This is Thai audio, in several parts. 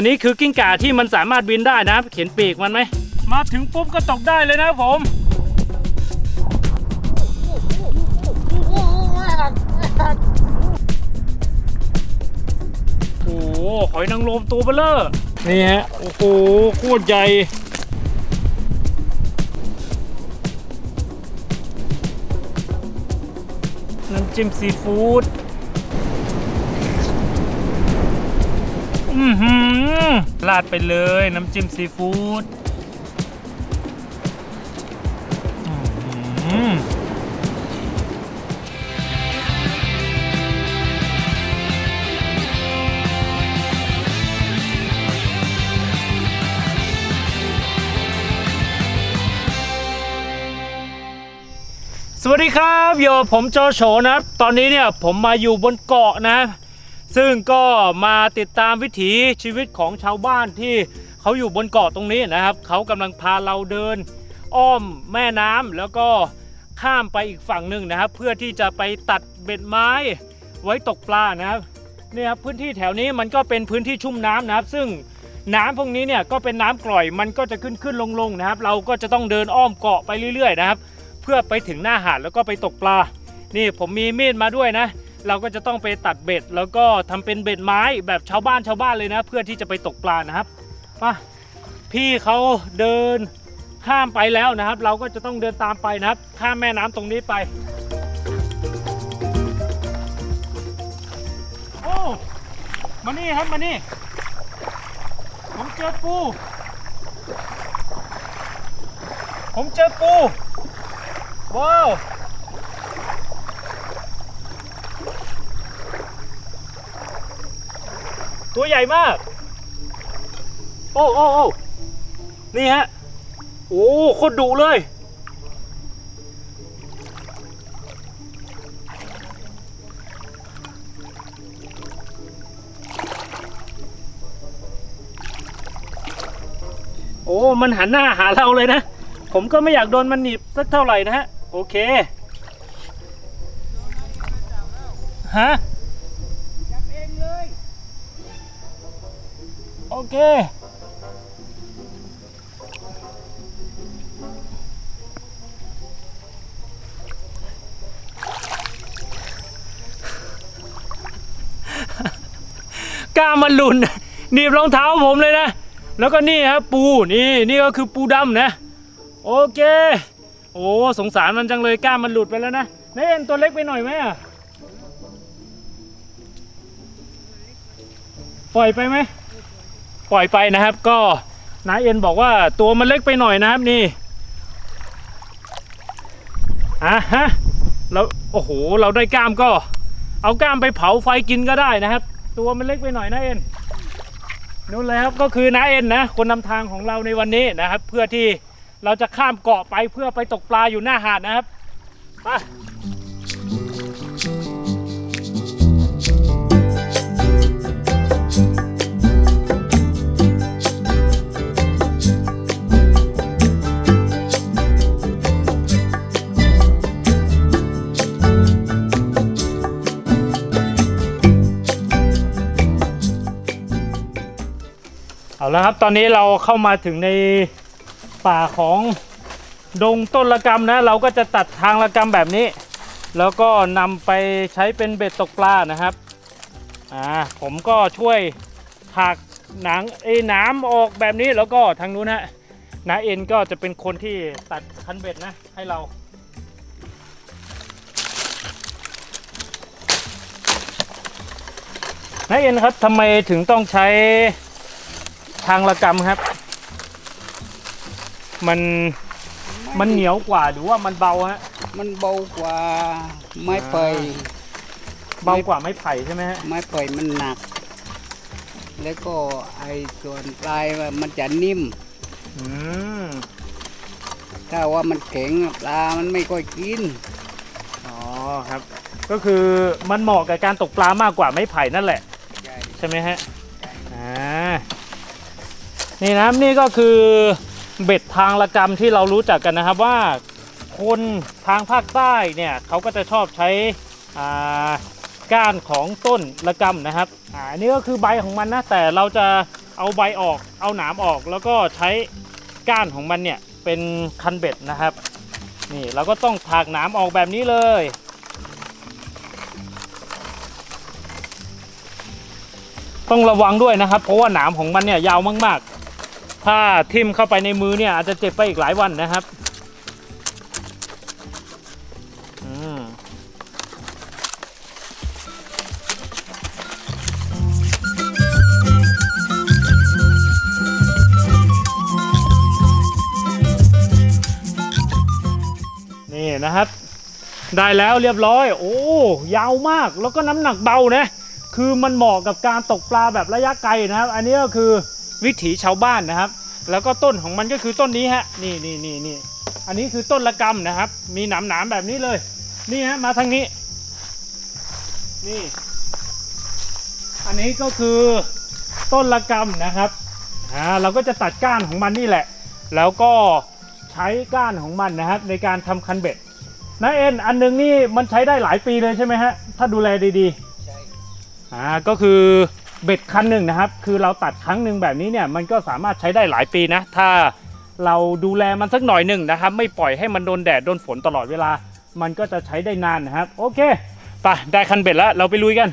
อันนี้คือกิ้งก่าที่มันสามารถบินได้นะครับเห็นปีกมันไหม มาถึงปุ๊บก็ตกได้เลยนะผมโอ้โหหอยนางรมตัวเบ้อเร่อนี่ฮะโอ้โหโคตรใหญ่น้ำจิ้มซีฟู้ด อือหือราดไปเลยน้ำจิ้มซีฟู้ดอื้อหือสวัสดีครับโยผมโจโฉนะครับ ตอนนี้เนี่ยผมมาอยู่บนเกาะนะ ซึ่งก็มาติดตามวิถีชีวิตของชาวบ้านที่เขาอยู่บนเกาะตรงนี้นะครับ เขากำลังพาเราเดิน อ้อมแม่น้ำแล้วก็ข้ามไปอีกฝั่งหนึ่งนะครับ เพื่อที่จะไปตัดเบ็ดไม้ไว้ตกปลานะครับเนี่ยครับพื้นที่แถวนี้มันก็เป็นพื้นที่ชุ่มน้ำนะครับ ซึ่งน้ำพวกนี้เนี่ยก็เป็นน้ำกร่อยมันก็จะขึ้นขึ้นลงลงนะครับ เราก็จะต้องเดินอ้อมเกาะไปเรื่อยๆนะครับ เพื่อไปถึงหน้าหาดแล้วก็ไปตกปลา นี่ผมมีมีดมาด้วยนะ เราก็จะต้องไปตัดเบ็ด แล้วก็ทำเป็นเบ็ดไม้แบบชาวบ้านชาวบ้านเลยนะ เพื่อที่จะไปตกปลานะครับมาพี่เขาเดินข้ามไปแล้วนะครับ เราก็จะต้องเดินตามไปนะครับ ข้ามแม่น้ำตรงนี้ไปโอ้มานี่ครับมานี่ผมเจอปูผมเจอปูว้าว ตัวใหญ่มาก โอ้โอ้โอ้นี่ฮะ โอ้โคตรดุเลย โอ้ มันหันหน้าหาเราเลยนะ ผมก็ไม่อยากโดนมันหนีบสักเท่าไหร่นะฮะ โอเค ฮะ เค กล้ามันหลุนหนีบรองเท้าผมเลยนะ แล้วก็นี่ครับปูนี่นี่ก็คือปูดำนะ โอเค โอ้สงสารมันจังเลยกล้ามันหลุดไปแล้วนะนายเอ็นตัวเล็กไปหน่อยไหมอะปล่อยไปไหม ปล่อยไปนะครับ ก็นายเอ็นบอกว่าตัวมันเล็กไปหน่อยนะครับนี่อะฮะเราโอ้โหเราได้กล้ามก็ เอากล้ามไปเผาไฟกินก็ได้นะครับ ตัวมันเล็กไปหน่อยนะเอ็นนู่นเลยครับก็คือน้าเอ็นนะคนนำทางของเราในวันนี้นะครับ เพื่อที่เราจะข้ามเกาะไปเพื่อไปตกปลาอยู่หน้าหาดนะครับไป เอาละครับตอนนี้เราเข้ามาถึงในป่าของดงต้นละกรรมนะ เราก็จะตัดทางละกรรมแบบนี้ แล้วก็นำไปใช้เป็นเบ็ดตกปลานะครับอ่าผมก็ช่วยถักหนังไอ้น้ำออกแบบนี้แล้วก็ทางนู้นฮะนาเอ็นก็จะเป็นคนที่ตัดคันเบ็ดนะ ให้เรานาเอ็นครับทำไมถึงต้องใช้ ทางละกรรมครับ มันมันเหนียวกว่าหรือว่ามันเบาฮะมันเบากว่าไม้เปยเบากว่าไม้ไผ่ใช่ไหมฮะไม้เปยมันหนัก แล้วก็ไอ้ส่วนปลายมันจะนิ่มอืมถ้าว่ามันแข็งปลามันไม่ค่อยกินอ๋อครับ ก็คือมันเหมาะกับการตกปลามากกว่าไม้ไผ่นั่นแหละ ใช่ไหมฮะอ่า นี่นะนี่ก็คือเบ็ดทางละกรรมที่เรารู้จักกันนะครับว่าคนทางภาคใต้เนี่ยเขาก็จะชอบใช้ก้านของต้นละกรรมนะครับอ่าอันนี่ก็คือใบของมันนะแต่เราจะเอาใบออกเอาหนามออกแล้วก็ใช้ก้านของมันเนี่ยเป็นคันเบ็ดนะครับนี่เราก็ต้องถากหนามออกแบบนี้เลย ต้องระวังด้วยนะครับ เพราะว่าหนามของมันเนี่ยยาวมากๆ ถ้าทิ่มเข้าไปในมือเนี่ยอาจจะเจ็บไปอีกหลายวันนะครับนี่นะครับ ได้แล้วเรียบร้อย โอ้ยาวมากแล้วก็น้ำหนักเบานะ คือมันเหมาะกับการตกปลาแบบระยะไกลนะครับ อันนี้ก็คือ วิถีชาวบ้านนะครับ แล้วก็ต้นของมันก็คือต้นนี้ฮะนี่นี่นี่นี่อันนี้คือต้นละกำนะครับ มีหนามหนามๆแบบนี้เลยนี่ฮะมาทางนี้ นี่ อันนี้ก็คือต้นละกำนะครับอ่าเราก็จะตัดก้านของมันนี่แหละ แล้วก็ใช้ก้านของมันนะครับ ในการทำคันเบ็ดนะเอ็นอันหนึงนี่มันใช้ได้หลายปีเลยใช่ไหมฮะถ้าดูแลดีๆ ใช่อ่าก็คือ เบ็ดคันหนึ่งนะครับ คือเราตัดครั้งหนึ่งแบบนี้เนี่ยมันก็สามารถใช้ได้หลายปีนะ ถ้าเราดูแลมันสักหน่อยหนึ่งนะครับ ไม่ปล่อยให้มันโดนแดดโดนฝนตลอดเวลา มันก็จะใช้ได้นานนะครับ โอเคไปได้คันเบ็ดแล้วเราไปลุยกัน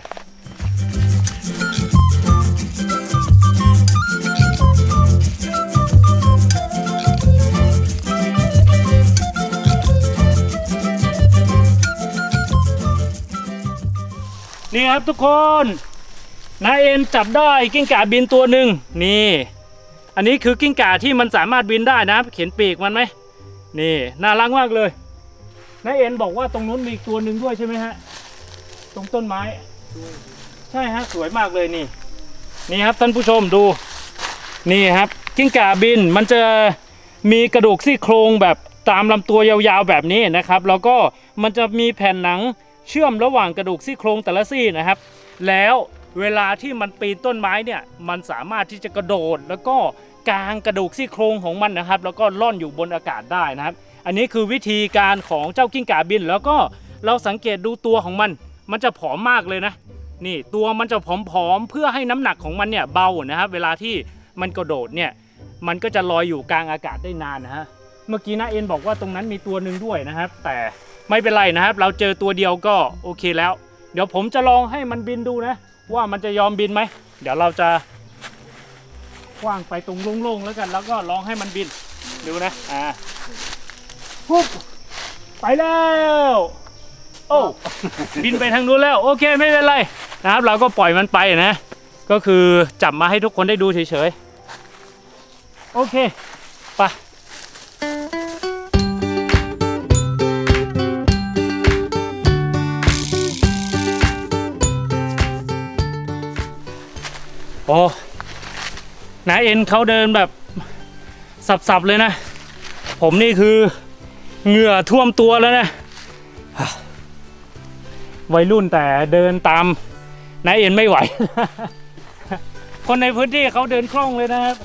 นี่ครับทุกคน นายเอ็นจับได้กิ้งก่าบินตัวหนึ่งนี่ อันนี้คือกิ้งก่าที่มันสามารถบินได้นะ เขียนปีกมันไหมนี่น่ารักมากเลยนายเอ็นบอกว่าตรงนู้นมีอีกตัวหนึ่งด้วยใช่ไหมฮะตรงต้นไม้ ใช่ฮะสวยมากเลยนี่ นี่ครับท่านผู้ชมดู นี่ครับกิ้งก่าบินมันจะมีกระดูกซี่โครงแบบตามลำตัวยาวๆแบบนี้นะครับ แล้วก็มันจะมีแผ่นหนังเชื่อมระหว่างกระดูกซี่โครงแต่ละซี่นะครับ แล้ว เวลาที่มันปีนต้นไม้เนี่ยมันสามารถที่จะกระโดด แล้วก็กางกระดูกซี่โครงของมันนะครับ แล้วก็ล่อนอยู่บนอากาศได้นะครับ อันนี้คือวิธีการของเจ้ากิ้งก่าบิน แล้วก็เราสังเกตดูตัวของมัน มันจะผอมมากเลยนะนี่ตัวมันจะผอมๆเพื่อให้น้ำหนักของมันเนี่ยเบานะครับ เวลาที่มันกระโดดเนี่ยมันก็จะลอยอยู่กลางอากาศได้นานนะฮะเมื่อกี้นะเอ็นบอกว่าตรงนั้นมีตัวหนึ่งด้วยนะครับ แต่ไม่เป็นไรนะครับ เราเจอตัวเดียวก็โอเคแล้ว เดี๋ยวผมจะลองให้มันบินดูนะ ว่ามันจะยอมบินไหม เดี๋ยวเราจะกว้างไปตรงโล่งๆแล้วกัน แล้วก็ลองให้มันบิน ดูนะ อ่าปุ๊บไปแล้ว โอ้บินไปทางนู้นแล้ว โอเคไม่เป็นไรนะครับ เราก็ปล่อยมันไปนะ ก็คือจับมาให้ทุกคนได้ดูเฉยๆ โอเค โอ้นายเอ็นเขาเดินแบบสับๆเลยนะ ผมนี่คือเหงื่อท่วมตัวแล้วนะวัยรุ่นแต่เดินตามนายเอ็นไม่ไหว คนในพื้นที่เขาเดินคล่องเลยนะครับ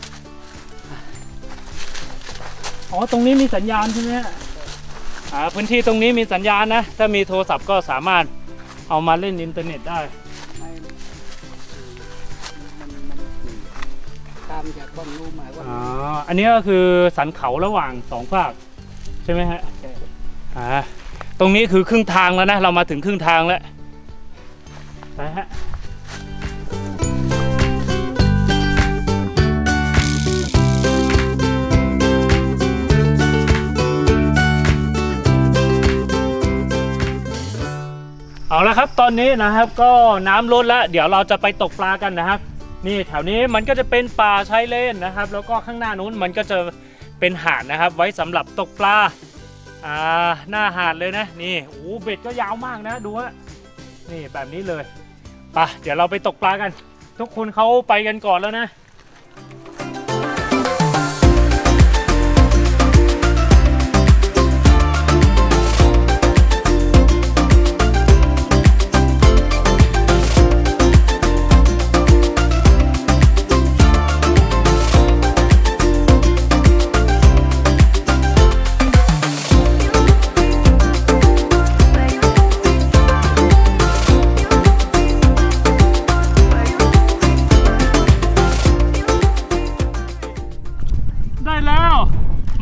อ๋อ ตรงนี้มีสัญญาณใช่ไหมฮะอ่าพื้นที่ตรงนี้มีสัญญาณนะ ถ้ามีโทรศัพท์ก็สามารถเอามาเล่นอินเทอร์เน็ตได้ ตามจากบ้องรู้หมายว่าอ๋ออันนี้ก็คือสันเขาระหว่างสองฝากใช่ไหมฮะใช่อ่าตรงนี้คือครึ่งทางแล้วนะ เรามาถึงครึ่งทางแล้วไปฮะเอาละครับตอนนี้นะครับก็น้ำลดแล้ว เดี๋ยวเราจะไปตกปลากันนะครับ นี่แถวนี้มันก็จะเป็นป่าชายเลนนะครับ แล้วก็ข้างหน้านู้นมันก็จะเป็นหาดนะครับ ไว้สำหรับตกปลาอ่าหน้าหาดเลยนะนี่โอ้เบ็ดก็ยาวมากนะดูฮะนี่แบบนี้เลยไปะเดี๋ยวเราไปตกปลากัน ทุกคนเขาไปกันก่อนแล้วนะ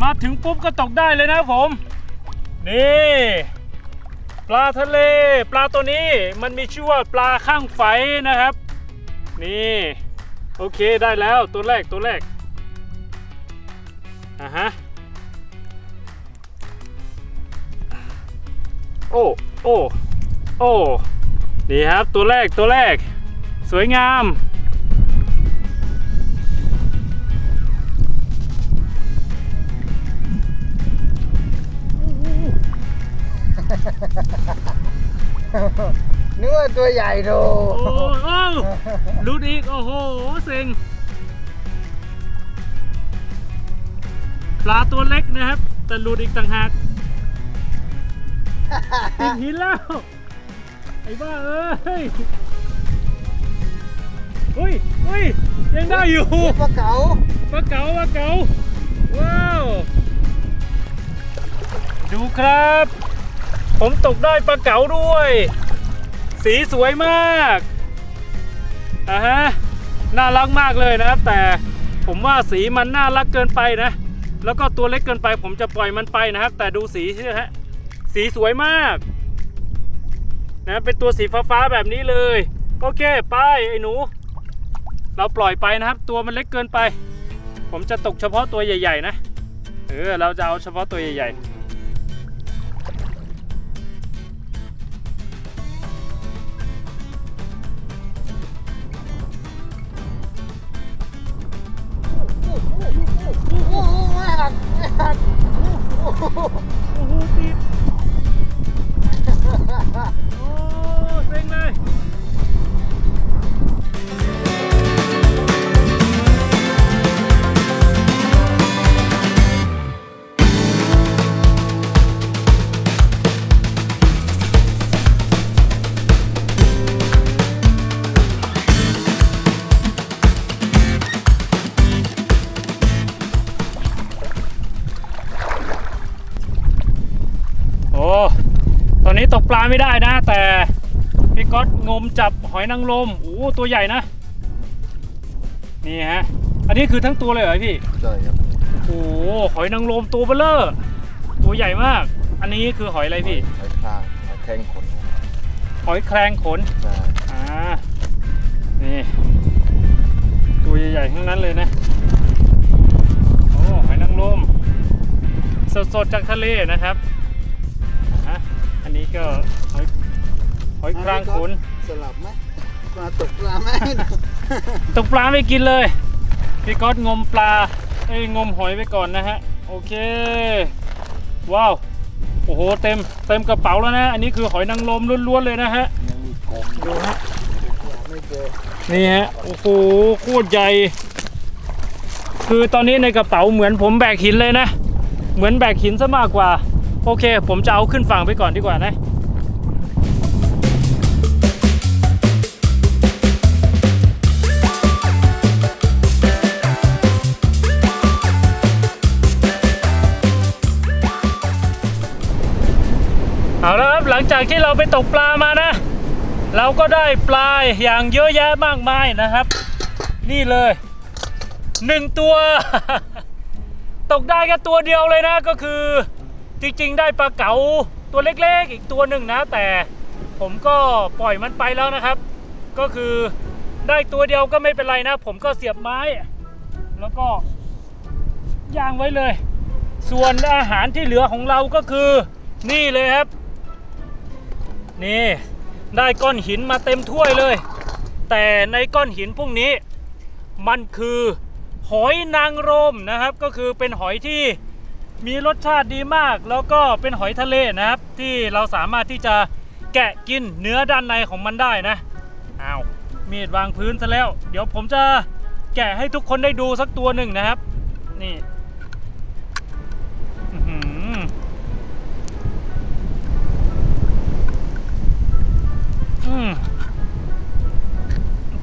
มาถึงปุ๊บก็ตกได้เลยนะผม นี่ปลาทะเล ปลาตัวนี้มันมีชื่อว่าปลาข้างไฟนะครับ นี่ โอเคได้แล้วตัวแรกตัวแรกอะฮะโอ้โอ้โอ้นี่ครับตัวแรกตัวแรก สวยงาม นึกว่าตัวใหญ่โดโอ้โอ้ลุดอีก โอ้โหเซ็งปลาตัวเล็กนะครับ แต่หลุดอีกต่างหากติดหินแล้ว ไอ้บ้าเอ้ยอุ้ยอุ้ยยังได้อยู่ปลาเก๋าปลาเก๋าปลาเก๋าว้าว ดูครับ ผมตกได้ปลาเก๋าด้วย สีสวยมากอะฮะน่ารักมากเลยนะครับ แต่ผมว่าสีมันน่ารักเกินไปนะ แล้วก็ตัวเล็กเกินไป ผมจะปล่อยมันไปนะครับ แต่ดูสีสิฮะสีสวยมากนะเป็นตัวสีฟ้าๆแบบนี้เลยโอเคไปไอ้หนู เราปล่อยไปนะครับ ตัวมันเล็กเกินไป ผมจะตกเฉพาะตัวใหญ่ ๆ นะเออเราจะเอาเฉพาะตัวใหญ่โหักไม่หักโอ้โหๆโอ้โหติดโอ้เซ็งเลย ไม่ได้นะ แต่พี่ก๊อตงมจับหอยนางรมโอ้ตัวใหญ่นะ นี่ฮะ อันนี้คือทั้งตัวเลยเหรอพี่ ใช่ครับ โอ้โหหอยนางรมตัวเบลเลอร์ ตัวใหญ่มาก อันนี้คือหอยอะไรพี่ หอยคลางหอยแข้งขน หอยแครงขน ใช่ อ่า นี่ ตัวใหญ่ๆทั้งนั้นเลยนะ โอ้หอยนางรมสดๆจากทะเลนะครับอะอันนี้ก็ หอยหอยแครงขนสลับไหมมาตกปลาไหมตกปลาไม่กินเลยพี่ก๊อตงมปลาเอ้ยงมหอยไปก่อนนะฮะโอเค ว้าวโอ้โหเต็มเต็มกระเป๋าแล้วนะ อันนี้คือหอยนางรมล้วนๆเลยนะฮะยังมีกงดูฮะไม่เจอนี่ฮะโอ้โหโคตรใหญ่ คือตอนนี้ในกระเป๋าเหมือนผมแบกหินเลยนะ เหมือนแบกหินซะมากกว่า โอเค ผมจะเอาขึ้นฝั่งไปก่อนดีกว่านะ งจากที่เราไปตกปลามานะ เราก็ได้ปลาอย่างเยอะแยะมากมายนะครับ นี่เลยหนึ่งตัว ตกได้แค่ตัวเดียวเลยนะก็คือจริงๆ ได้ปลาเก๋าตัวเล็กๆ อีกตัวหนึ่งนะ แต่ผมก็ปล่อยมันไปแล้วนะครับ ก็คือได้ตัวเดียวก็ไม่เป็นไรนะ ผมก็เสียบไม้ แล้วก็ย่างไว้เลย ส่วนอาหารที่เหลือของเราก็คือ นี่เลยครับ นี่ได้ก้อนหินมาเต็มถ้วยเลย แต่ในก้อนหินพวกนี้มันคือหอยนางรมนะครับ ก็คือเป็นหอยที่มีรสชาติดีมาก แล้วก็เป็นหอยทะเลนะครับ ที่เราสามารถที่จะแกะกินเนื้อด้านในของมันได้นะอ้าวมีดวางพื้นซะแล้ว เดี๋ยวผมจะแกะให้ทุกคนได้ดูสักตัวหนึ่งนะครับ นี่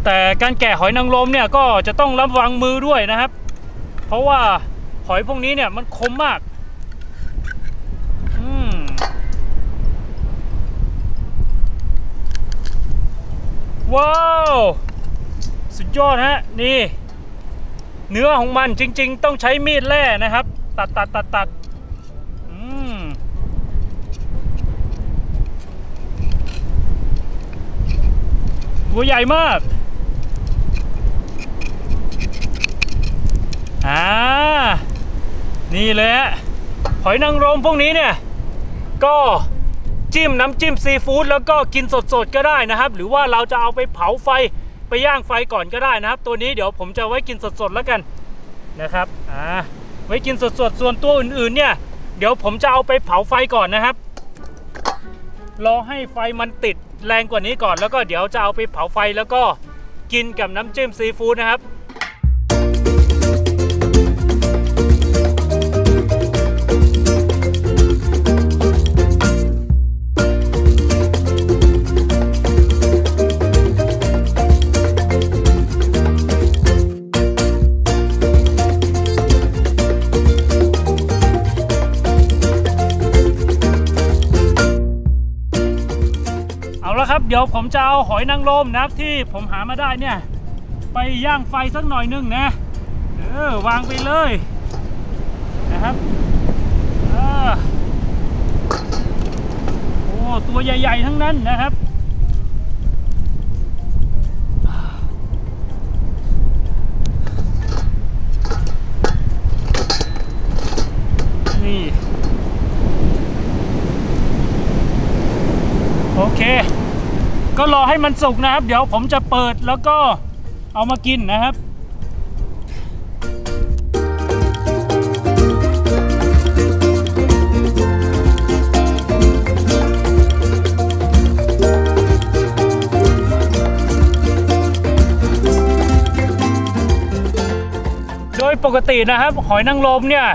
แต่การแกะหอยนางรมเนี่ยก็จะต้องระวังมือด้วยนะครับ เพราะว่าหอยพวกนี้เนี่ยมันคมมากอืมว้าว สุดยอดฮะ นี่ เนื้อของมันจริง ๆ ต้องใช้มีดแล่นะครับ ตัดตัดตัดตัดอืม ตัวใหญ่มาก อ่า นี่เลยฮะ หอยนางรมพวกนี้เนี่ย ก็จิ้มน้ำจิ้มซีฟู้ดแล้วก็กินสดๆก็ได้นะครับ หรือว่าเราจะเอาไปเผาไฟไปย่างไฟก่อนก็ได้นะครับ ตัวนี้เดี๋ยวผมจะไว้กินสดๆแล้วกันนะครับ อ่า ไว้กินสดๆ ส่วนตัวอื่นๆเนี่ย เดี๋ยวผมจะเอาไปเผาไฟก่อนนะครับ รอให้ไฟมันติด แรงกว่านี้ก่อนแล้วก็เดี๋ยวจะเอาไปเผาไฟแล้วก็กินกับน้ำจิ้มซีฟู้ดนะครับ เอาละครับ เดี๋ยวผมจะเอาหอยนางรมนะครับที่ผมหามาได้เนี่ย ไปย่างไฟสักหน่อยหนึงนะ เออวางไปเลยนะครับออโอ้ตัวใหญ่ ๆ ทั้งนั้นนะครับนี่ โอเค ก็รอให้มันสุกนะครับ เดี๋ยวผมจะเปิดแล้วก็เอามากินนะครับโดยปกตินะครับ หอยนางรมเนี่ย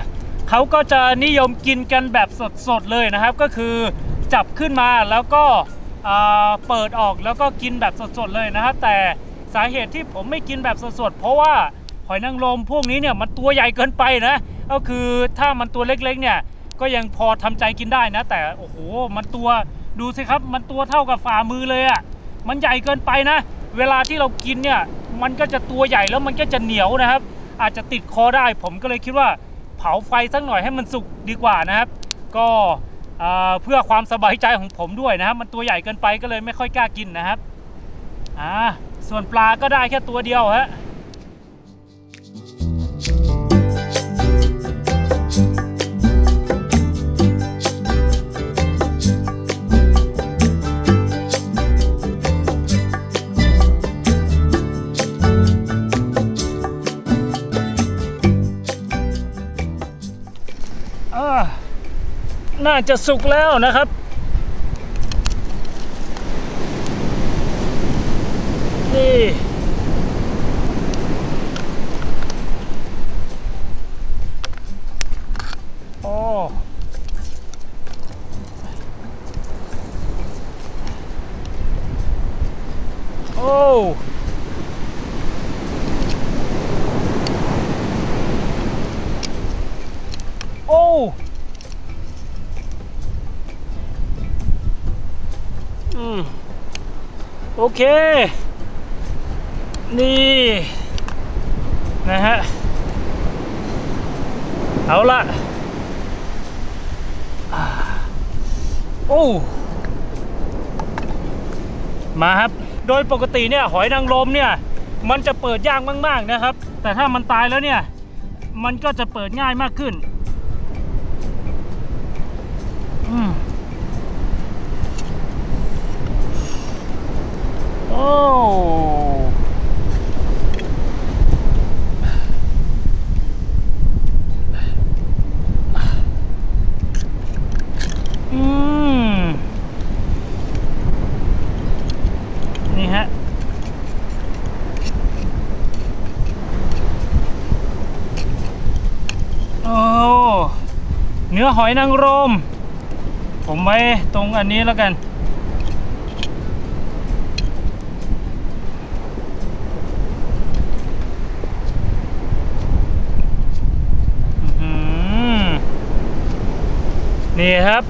เขาก็จะนิยมกินกันแบบสดๆเลยนะครับ ก็คือจับขึ้นมาแล้วก็ เปิดออกแล้วก็กินแบบสดๆเลยนะครับแต่สาเหตุที่ผมไม่กินแบบสดๆเพราะว่าหอยนางรมพวกนี้เนี่ยมันตัวใหญ่เกินไปนะก็คือถ้ามันตัวเล็กๆเนี่ยก็ยังพอทำใจกินได้นะ แต่โอ้โหมันตัวดูสิครับ มันตัวเท่ากับฝ่ามือเลยอะ่ะมันใหญ่เกินไปนะ เวลาที่เรากินเนี่ยมันก็จะตัวใหญ่แล้วมันก็จะเหนียวนะครับ อาจจะติดคอได้ผมก็เลยคิดว่า เผาไฟสักหน่อยให้มันสุกดีกว่านะครับ ก็ เพื่อความสบายใจของผมด้วยนะครับ มันตัวใหญ่เกินไปก็เลยไม่ค่อยกล้ากินนะครับ อ่า ส่วนปลาก็ได้แค่ตัวเดียวฮะ น่าจะสุกแล้วนะครับ นี่ โอ้ โอ้ โอ้ อืม โอเค นี่ นะฮะ เอาละโอ้ มาครับ โดยปกติเนี่ยหอยนางรมเนี่ย มันจะเปิดยากมาก ๆ นะครับ แต่ถ้ามันตายแล้วเนี่ย มันก็จะเปิดง่ายมากขึ้น นี่ฮะ โอ้ เนื้อหอยนางรม ผมไว้ตรงอันนี้แล้วกัน นี่ครับ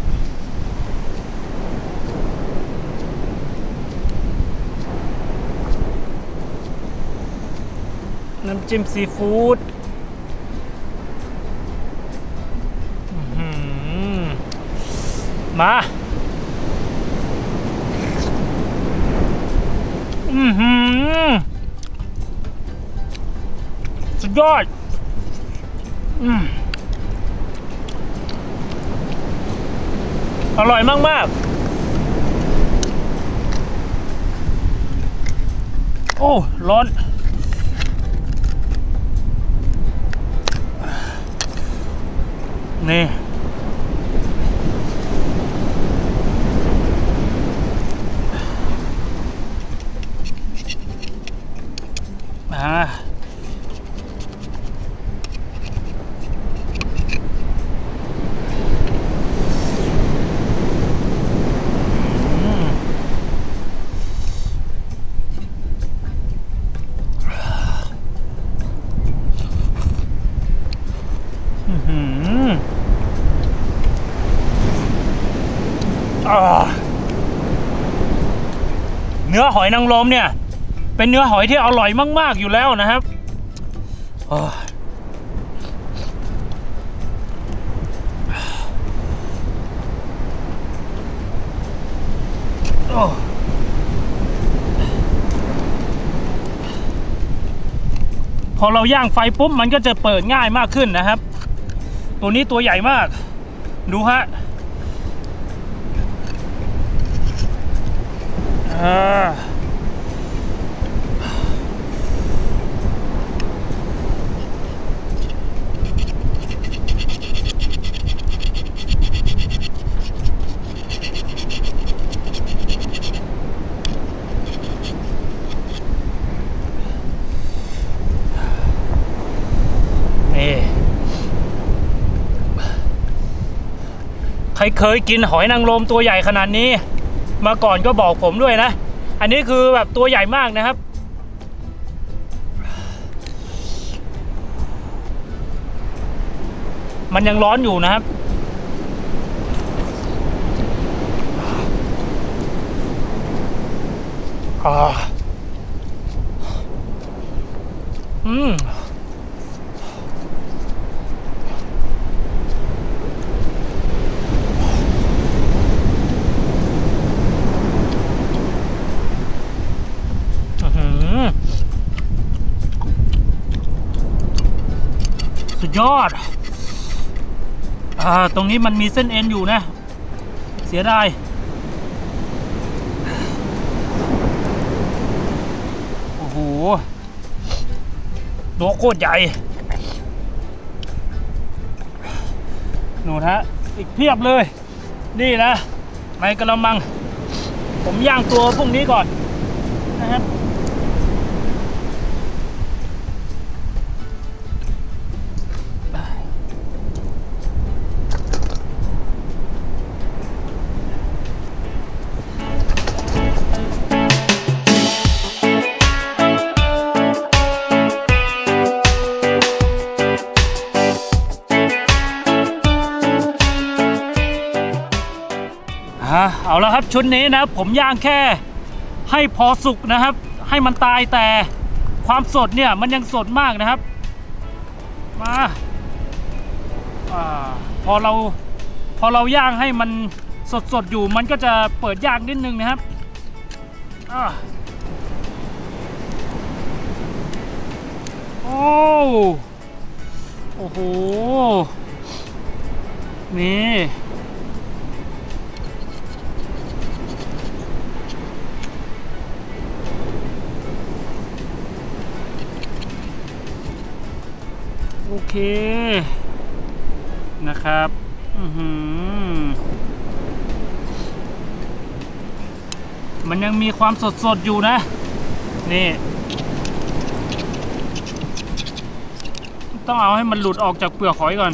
น้ำจิ้มซีฟู้ดมา อือหืสุดยอด อืม อร่อยมากมากโอ้ ร้อน นี่ อ่า อืมอื้อหืออ่า เนื้อหอยนางรมเนี่ย เป็นเนื้อหอยที่อร่อยมาก ๆ อยู่แล้วนะครับออพอเราย่างไฟปุ๊บมันก็จะเปิดง่ายมากขึ้นนะครับ ตัวนี้ตัวใหญ่มาก ดูฮะอ่า นี่ ใครเคยกินหอยนางรมตัวใหญ่ขนาดนี้ มาก่อนก็บอกผมด้วยนะ อันนี้คือแบบตัวใหญ่มากนะครับ มันยังร้อนอยู่นะครับอ่าอืม อื้อหือสุด ยอด อ่า ตรงนี้มันมีเส้นเอ็นอยู่นะ เสียดาย โอ้โห ตัวโคตรใหญ่หนูฮะ อีกเพียบเลย นี่นะในกระมัง ผมย่างตัวพวกนี้ก่อน ชุดนี้นะผมย่างแค่ให้พอสุกนะครับ ให้มันตายแต่ความสดเนี่ยมันยังสดมากนะครับ มาอาพอเราพอเราย่างให้มันสดสดอยู่มันก็จะเปิดยากนิดนึงนะครับโอ้โอ้โห นี่ โอเค นะครับ มันยังมีความสดสดๆอยู่นะ นี่ ต้องเอาให้มันหลุดออกจากเปลือกหอยก่อน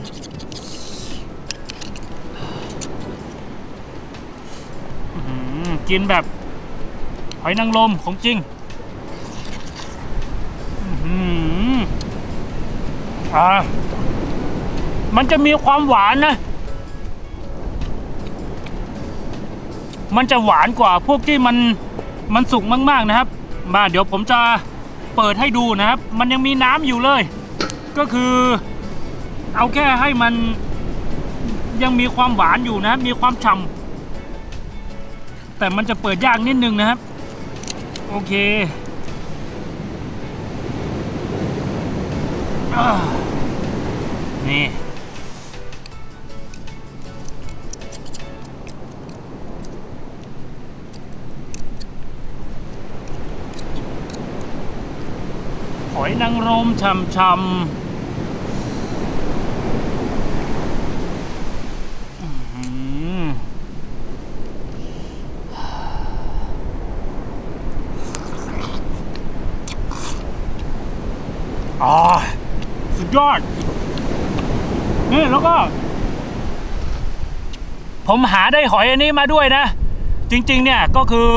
อกินแบบหอยนางรมของจริง อ่ามันจะมีความหวานนะ มันจะหวานกว่าพวกที่มันมันสุกมาก ๆนะครับ มาเดี๋ยวผมจะเปิดให้ดูนะครับ มันยังมีน้ำอยู่เลย ก็คือ เอาแค่ให้มันยังมีความหวานอยู่นะมีความฉ่แต่มันจะเปิดยากนิดนึงนะครับ โอเคอ่า หอยนางรมช่ำๆอื้อหืออ๋อสุดยอด นี่แล้วก็ ผมหาได้หอยอันนี้มาด้วยนะ จริงๆเนี่ยก็คือ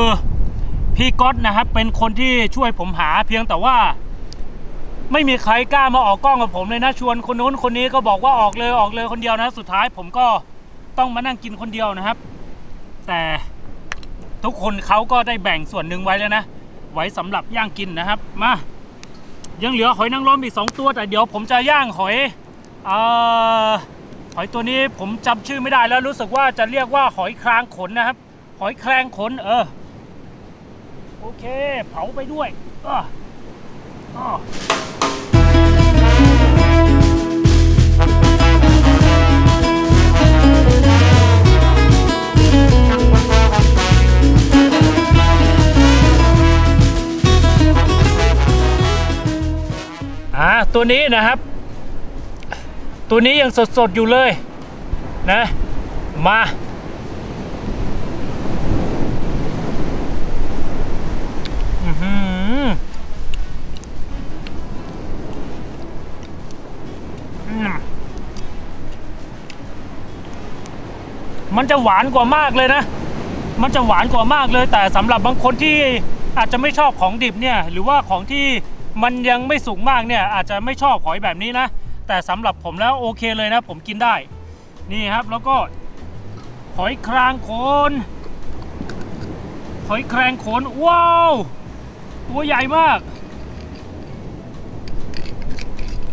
พี่ก๊อตนะครับ เป็นคนที่ช่วยผมหาเพียงแต่ว่า ไม่มีใครกล้ามาออกกล้องกับผมเลยนะชวนคนนู้นคนนี้ก็บอกว่าออกเลยออกเลยคนเดียวนะ สุดท้ายผมก็ต้องมานั่งกินคนเดียวนะครับ แต่ทุกคนเขาก็ได้แบ่งส่วนหนึ่งไว้แล้วนะ ไว้สำหรับย่างกินนะครับ มายังเหลือหอยนางรมอีกสองตัวแต่เดี๋ยวผมจะย่างหอยเอ่อ หอยตัวนี้ผมจำชื่อไม่ได้แล้วรู้สึกว่าจะเรียกว่าหอยครางขนนะครับ หอยแครงขน เออ โอเค เผาไปด้วยเออ้ออ่าตัวนี้นะครับ ตัวนี้ยังสดๆอยู่เลยนะ มามมันจะหวานกว่ามากเลยนะ มันจะหวานกว่ามากเลย แต่สำหรับบางคนที่อาจจะไม่ชอบของดิบเนี่ย หรือว่าของที่มันยังไม่สุกมากเนี่ย อาจจะไม่ชอบหอยแบบนี้นะ แต่สำหรับผมแล้วโอเคเลยนะผมกินได้ นี่ครับแล้วก็หอยครางโคนหอยแครงโคนว้าวตัวใหญ่มาก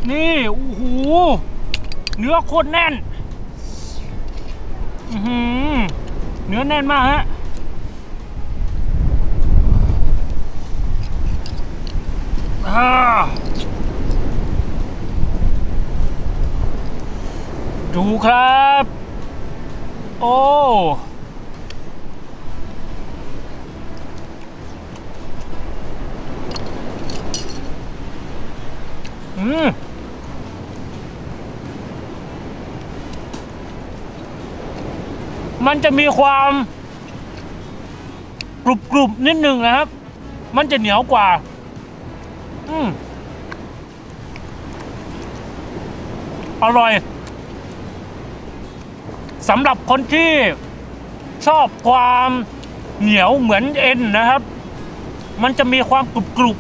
นี่โอ้โหเนื้อโคตรแน่นอือเนื้อแน่นมากฮะอ่า ดูครับ โอ้อืมมันจะมีความกรุบกรุบๆนิดหนึ่งนะครับ มันจะเหนียวกว่า อืมอร่อย สำหรับคนที่ชอบความเหนียวเหมือนเอ็นนะครับ มันจะมีความกรุบกรุบ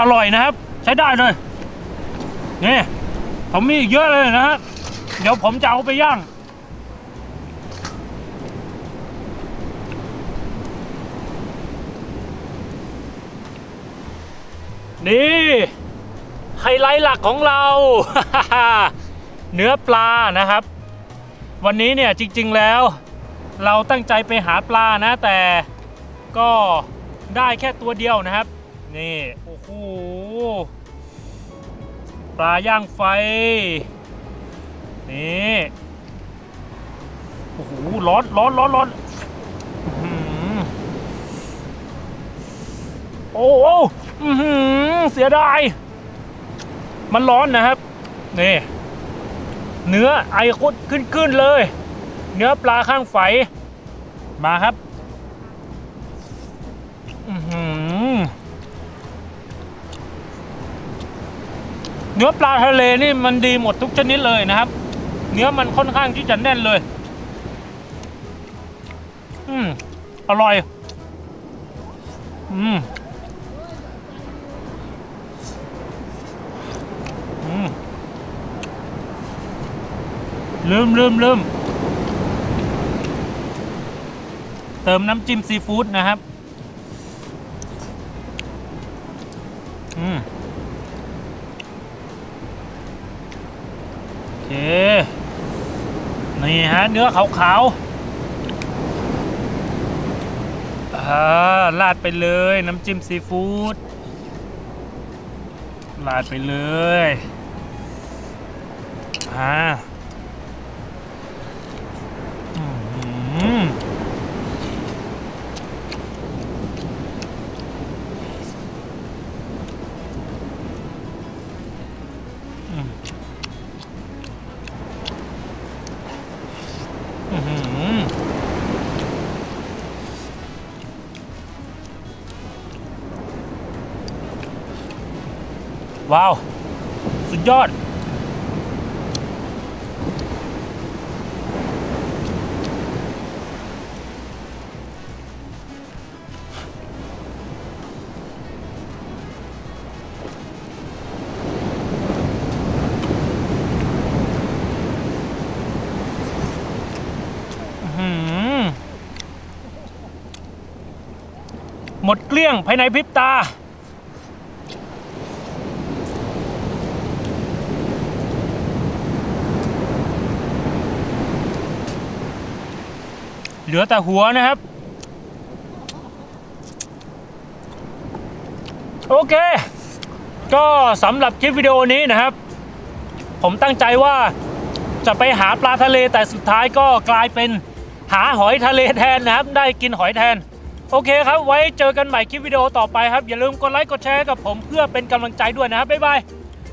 อร่อยนะครับ ใช้ได้เลยนี่ผมมีอีกเยอะเลยนะฮะเดี๋ยวผมจะเอาไปย่างนี่ไฮไลท์หลักของเรา เนื้อปลานะครับ วันนี้เนี่ยจริงๆแล้ว เราตั้งใจไปหาปลานะ แต่ก็ได้แค่ตัวเดียวนะครับ นี่โอ้โหปลาย่างไฟ นี่โอ้โหร้อนร้อนร้อนร้อนโอ้โหเสียดาย มันร้อนนะครับ นี่ เนื้อไอคุดขึ้นขึ้นๆเลย เนื้อปลาข้างไฟมาครับเนื้อปลาทะเลนี่มันดีหมดทุกชนิดเลยนะครับ เนื้อมันค่อนข้างที่จะแน่นเลย อืมอร่อย อืม ลืมลืมลืมเติมน้ำจิ้มซีฟู้ดนะครับ อืมโอเค นี่ฮะ เนื้อขาวๆอ่าราดไปเลยน้ำจิ้มซีฟู้ดราดไปเลยอ่า ว้าว สุดยอด หมดเกลี้ยงภายในพริบตา เหลือแต่หัวนะครับ โอเค ก็สำหรับคลิปวิดีโอนี้นะครับ ผมตั้งใจว่าจะไปหาปลาทะเลแต่สุดท้ายก็กลายเป็นหาหอยทะเลแทนนะครับ ได้กินหอยแทน โอเคครับ ไว้เจอกันใหม่คลิปวิดีโอต่อไปครับ อย่าลืมกดไลค์กดแชร์กับผมเพื่อเป็นกำลังใจด้วยนะครับบ๊ายบาย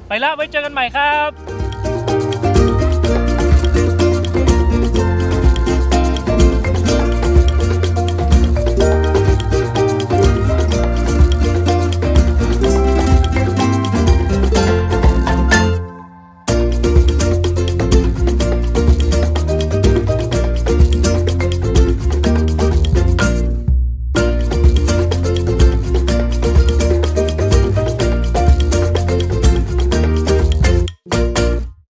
ไปละไว้เจอกันใหม่ครับ